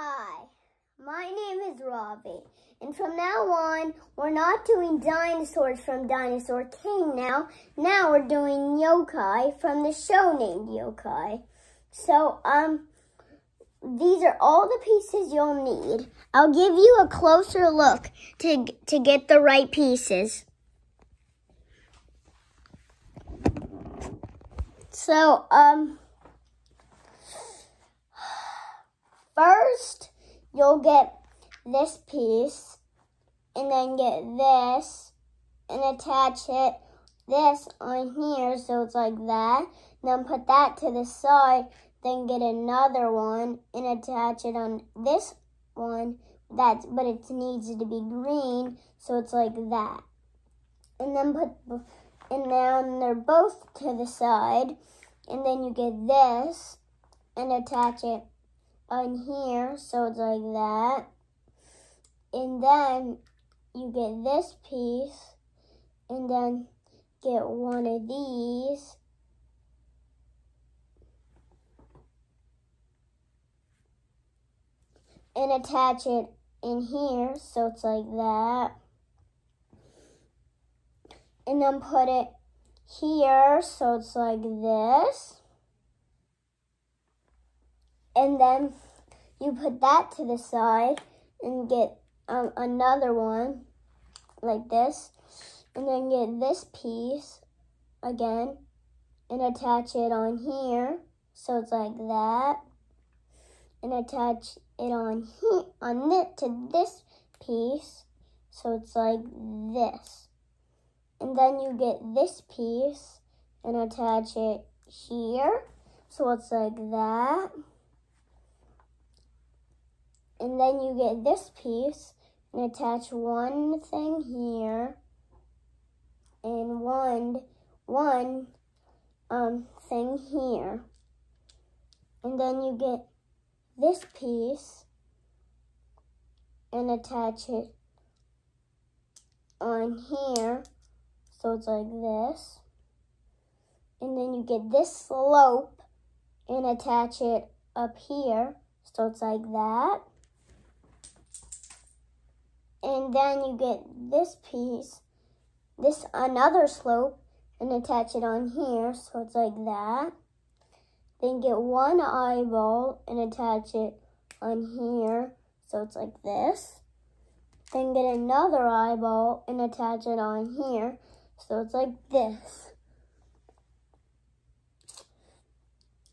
Hi, my name is Ravi, and from now on, we're not doing dinosaurs from Dinosaur King now. Now we're doing yokai from the show named Yokai. So, um, these are all the pieces you'll need. I'll give you a closer look to, to get the right pieces. So, um, First, you'll get this piece and then get this and attach it this on here so it's like that. Then put that to the side, then get another one and attach it on this one. That's but it needs to be green, so it's like that. And then put and then they're both to the side, and then you get this and attach it on here, so it's like that. And then you get this piece, and then get one of these. And attach it in here, so it's like that. And then put it here, so it's like this and then you put that to the side and get um, another one like this. And then get this piece again and attach it on here. So it's like that. And attach it on here on it to this piece. So it's like this. And then you get this piece and attach it here. So it's like that and then you get this piece and attach one thing here and one one um thing here. And then you get this piece and attach it on here. So it's like this. And then you get this slope and attach it up here. So it's like that then you get this piece, this another slope, and attach it on here, so it's like that. Then get one eyeball and attach it on here, so it's like this. Then get another eyeball and attach it on here, so it's like this.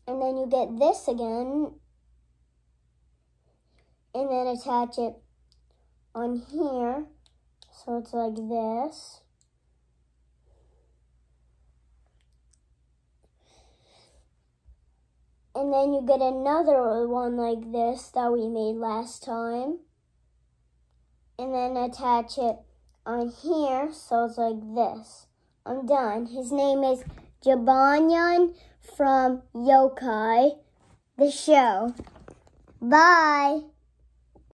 And then you get this again, and then attach it on here. So it's like this. And then you get another one like this that we made last time. And then attach it on here, so it's like this. I'm done. His name is Jibanyan from Yokai, the show. Bye.